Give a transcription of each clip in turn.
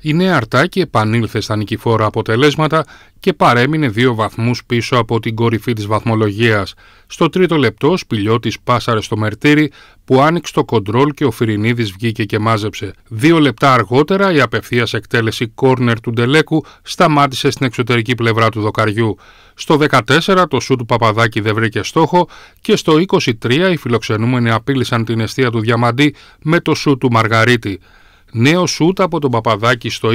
η Νέα Αρτάκη επανήλθε στα νικηφόρα αποτελέσματα και παρέμεινε δύο βαθμούς πίσω από την κορυφή της βαθμολογίας. Στο τρίτο λεπτό, Σπηλιώτης πάσαρε στο Μερτήρι που άνοιξε το κοντρόλ και ο Φιρινίδης βγήκε και μάζεψε. Δύο λεπτά αργότερα η απευθείας εκτέλεση κόρνερ του Ντελέκου σταμάτησε στην εξωτερική πλευρά του δοκαριού. Στο 14 το σου του Παπαδάκη δεν βρήκε στόχο και στο 23 οι φιλοξενούμενοι απείλησαν την αιστεία του Διαμαντή με το σου του Μαργαρίτη. Νέο σούτ από τον Παπαδάκη στο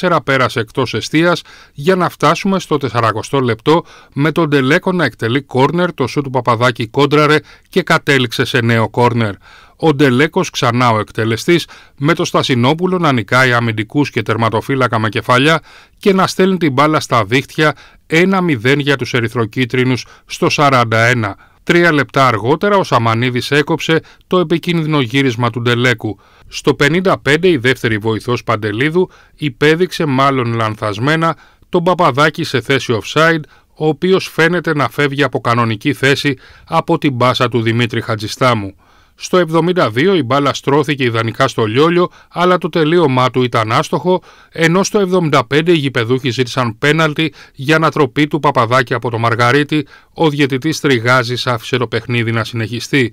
24 πέρασε εκτός εστίας για να φτάσουμε στο 40 λεπτό με τον Τελέκο να εκτελεί κόρνερ, το σούτ του Παπαδάκη κόντραρε και κατέληξε σε νέο κόρνερ. Ο Ντελέκος ξανά ο εκτελεστής με το Στασινόπουλο να νικάει αμυντικούς και τερματοφύλακα με κεφαλιά και να στέλνει την μπάλα στα δίχτυα 1-0 για τους ερυθροκίτρινους στο 41. Τρία λεπτά αργότερα ο Σαμανίδης έκοψε το επικίνδυνο γύρισμα του Ντελέκου. Στο 55 η δεύτερη βοηθός Παντελίδου υπέδειξε μάλλον λανθασμένα τον Παπαδάκη σε θέση offside, ο οποίος φαίνεται να φεύγει από κανονική θέση από την μπάσα του Δημήτρη Χατζιστάμου. Στο 72 η μπάλα στρώθηκε ιδανικά στο λιόλιο, αλλά το τελείωμά του ήταν άστοχο, ενώ στο 75 οι γηπεδούχοι ζήτησαν πέναλτι για ανατροπή του Παπαδάκη από το Μαργαρίτη, ο διαιτητής Τριγάζης άφησε το παιχνίδι να συνεχιστεί.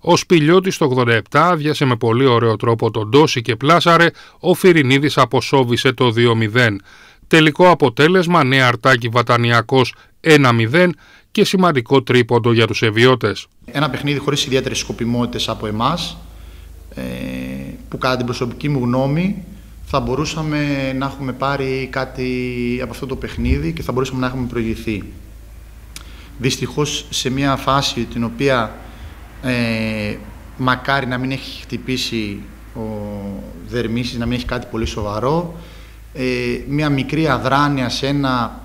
Ο Σπηλιώτης το 87 άδειασε με πολύ ωραίο τρόπο τον Ντόση και πλάσαρε, ο Φιρινίδης αποσόβησε το 2-0. Τελικό αποτέλεσμα Νέα Αρτάκη Βατανιακός 1-0 και σημαντικό τρίποντο για τους ευιώτες. Ένα παιχνίδι χωρίς ιδιαίτερες σκοπιμότητες από εμάς, ε, που κατά την προσωπική μου γνώμη θα μπορούσαμε να έχουμε πάρει κάτι από αυτό το παιχνίδι και θα μπορούσαμε να έχουμε προηγηθεί. Δυστυχώς σε μια φάση την οποία ε, μακάρι να μην έχει χτυπήσει ο Δερμίσης, να μην έχει κάτι πολύ σοβαρό, ε, μια μικρή αδράνεια σε ένα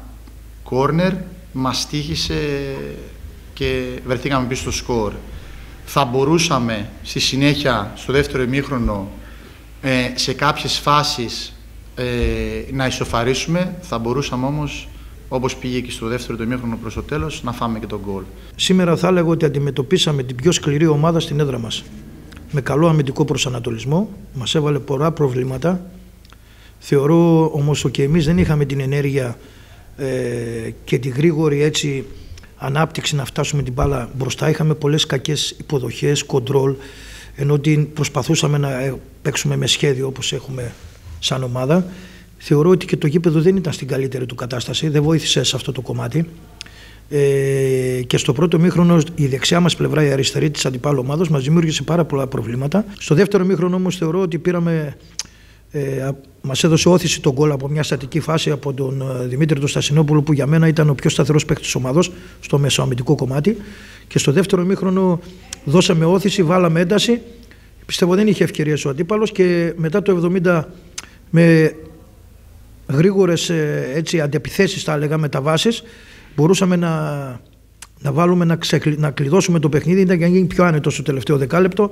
κόρνερ μας τύχησε και βρεθήκαμε πίσω στο σκορ. Θα μπορούσαμε στη συνέχεια, στο δεύτερο ημίχρονο, ε, σε κάποιες φάσεις ε, να ισοφαρίσουμε, θα μπορούσαμε όμως όπως πήγε και στο δεύτερο το ημίχρονο προς το τέλος, να φάμε και τον γκολ. Σήμερα θα έλεγα ότι αντιμετωπίσαμε την πιο σκληρή ομάδα στην έδρα μας. Με καλό αμυντικό προσανατολισμό, μας έβαλε πολλά προβλήματα. Θεωρώ όμως ότι εμείς δεν είχαμε την ενέργεια ε, και τη γρήγορη έτσι ανάπτυξη να φτάσουμε την μπάλα μπροστά. Είχαμε πολλές κακές υποδοχές, κοντρόλ, ενώ προσπαθούσαμε να ε, παίξουμε με σχέδιο όπως έχουμε σαν ομάδα. Θεωρώ ότι και το γήπεδο δεν ήταν στην καλύτερη του κατάσταση, δεν βοήθησε σε αυτό το κομμάτι. Ε, και στο πρώτο μήχρονο η δεξιά μας πλευρά, η αριστερή της αντιπάλου ομάδα, μας δημιούργησε πάρα πολλά προβλήματα. Στο δεύτερο μήχρονο όμως θεωρώ ότι πήραμε ε, Μας έδωσε όθηση τον γκολ από μια στατική φάση από τον ε, Δημήτρη του Στασινόπουλο, που για μένα ήταν ο πιο σταθερός παίκτης της ομάδος στο μεσοαμυντικό κομμάτι. Και στο δεύτερο μήχρονο δώσαμε όθηση, βάλαμε ένταση. Πιστεύω δεν είχε ευκαιρίες ο αντίπαλος και μετά το 70 με γρήγορες αντεπιθέσεις, θα έλεγα, μεταβάσεις, μπορούσαμε να, να βάλουμε να, να κλειδώσουμε το παιχνίδι. Ήταν και να γίνει πιο άνετο στο τελευταίο δεκάλεπτο